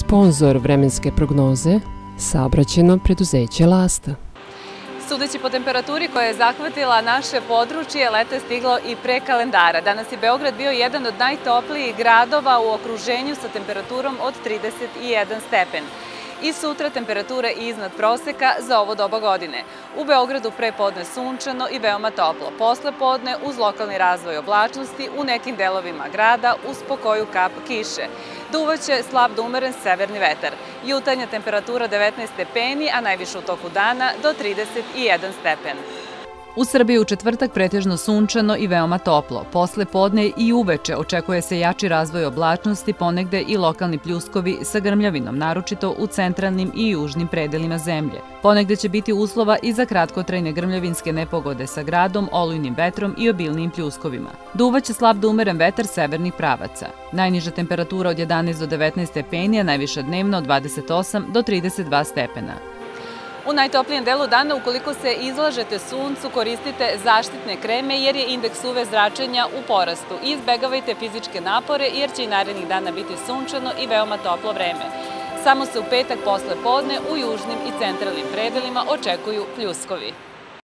Sponzor vremenske prognoze saobraćeno preduzeće Lasta. Sudeći po temperaturi koja je zahvatila naše područje, leta je stiglo i pre kalendara. Danas je Beograd bio jedan od najtoplijih gradova u okruženju sa temperaturom od 31 stepen i sutra temperature iznad proseka za ovo doba godine. U Beogradu pre podne sunčano i veoma toplo. Posle podne uz lokalni razvoj oblačnosti u nekim delovima grada uz pokoju kap kiše. Duvaće slab da umeren severni vetar. Jutanja temperatura 19 stepeni, a najviše u toku dana do 31 stepen. U Srbiji u četvrtak pretežno sunčano i veoma toplo. Posle podne i uveče očekuje se jači razvoj oblačnosti, ponegde i lokalni pljuskovi sa grmljavinom, naročito u centralnim i južnim predelima zemlje. Ponegde će biti uslova i za kratkotrajne grmljavinske nepogode sa gradom, olujnim vetrom i obilnim pljuskovima. Duvaće slab da umeren vetar severnih pravaca. Najniža temperatura od 11 do 19 stepeni, najviša dnevno od 28 do 32 stepena. U najtoplijem delu dana, ukoliko se izlažete suncu, koristite zaštitne kreme jer je indeks UV zračenja u porastu. Izbegavajte fizičke napore jer će i narednih dana biti sunčano i veoma toplo vreme. Samo se u petak posle podne u južnim i centralnim predelima očekuju pljuskovi.